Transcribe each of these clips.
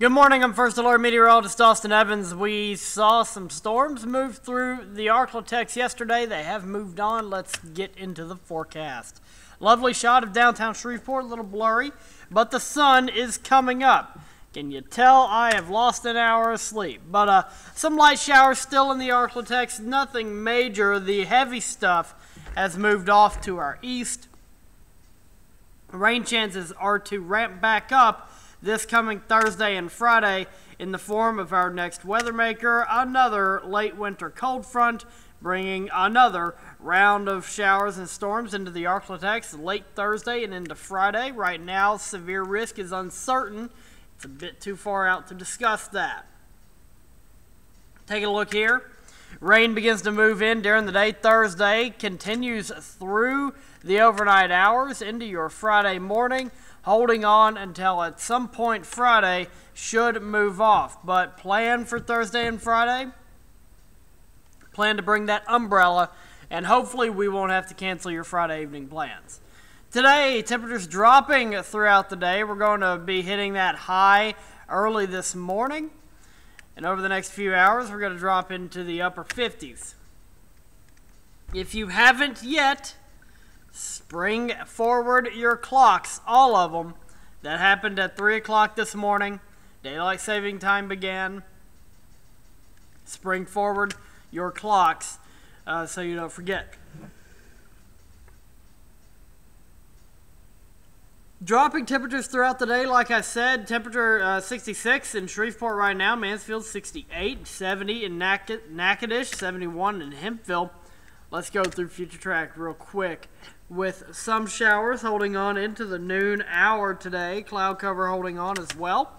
Good morning. I'm First Alert Meteorologist Austin Evans. We saw some storms move through the Arklatex yesterday. They have moved on. Let's get into the forecast. Lovely shot of downtown Shreveport, a little blurry, but the sun is coming up. Can you tell I have lost an hour of sleep? But uh, some light showers still in the Arklatex, nothing major. The heavy stuff has moved off to our east. Rain chances are to ramp back up this coming Thursday and Friday in the form of our next weather maker, another late winter cold front, bringing another round of showers and storms into the Arklatex late Thursday and into Friday. Right now, severe risk is uncertain. It's a bit too far out to discuss that. Take a look here. Rain begins to move in during the day Thursday, continues through the overnight hours into your Friday morning holding on until at some point Friday should move off. But plan for Thursday and Friday. Plan to bring that umbrella, and hopefully we won't have to cancel your Friday evening plans. Today, temperatures dropping throughout the day. We're going to be hitting that high early this morning. And over the next few hours, we're going to drop into the upper 50s. If you haven't yet, Bring forward your clocks, all of them. That happened at 3 o'clock this morning. Daylight saving time began. Spring forward your clocks uh, so you don't forget. Dropping temperatures throughout the day, like I said, temperature uh, 66 in Shreveport right now, Mansfield 68, 70 in Natchitoches, 71 in Hemphill. Let's go through future track real quick with some showers holding on into the noon hour today. Cloud cover holding on as well.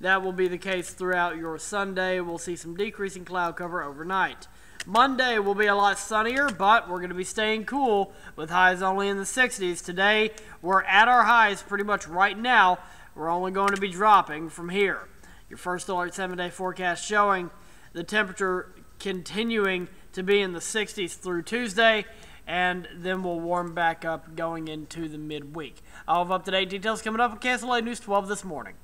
That will be the case throughout your Sunday. We'll see some decreasing cloud cover overnight. Monday will be a lot sunnier, but we're going to be staying cool with highs only in the 60s. Today, we're at our highs pretty much right now. We're only going to be dropping from here. Your first alert seven day forecast showing the temperature continuing to be in the 60s through Tuesday and then we'll warm back up going into the midweek. I'll have up to date details coming up on KSLA News 12 this morning.